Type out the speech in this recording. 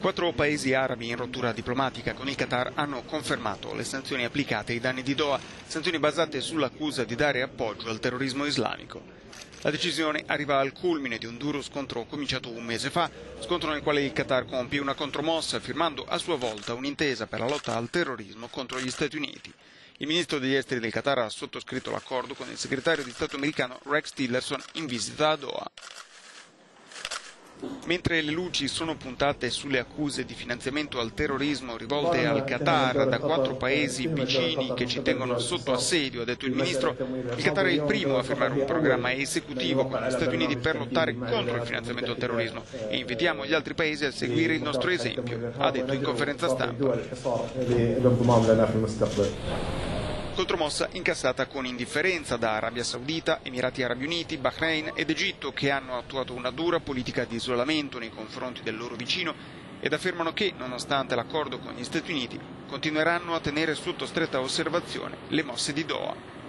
quattro paesi arabi in rottura diplomatica con il Qatar hanno confermato le sanzioni applicate ai danni di Doha, sanzioni basate sull'accusa di dare appoggio al terrorismo islamico. La decisione arriva al culmine di un duro scontro cominciato un mese fa, scontro nel quale il Qatar compie una contromossa firmando a sua volta un'intesa per la lotta al terrorismo contro gli Stati Uniti. Il ministro degli esteri del Qatar ha sottoscritto l'accordo con il segretario di Stato americano Rex Tillerson in visita a Doha. Mentre le luci sono puntate sulle accuse di finanziamento al terrorismo rivolte al Qatar da quattro paesi vicini che ci tengono sotto assedio, ha detto il ministro, il Qatar è il primo a firmare un programma esecutivo con gli Stati Uniti per lottare contro il finanziamento al terrorismo e invitiamo gli altri paesi a seguire il nostro esempio, ha detto in conferenza stampa. Contromossa incassata con indifferenza da Arabia Saudita, Emirati Arabi Uniti, Bahrain ed Egitto che hanno attuato una dura politica di isolamento nei confronti del loro vicino ed affermano che, nonostante l'accordo con gli Stati Uniti, continueranno a tenere sotto stretta osservazione le mosse di Doha.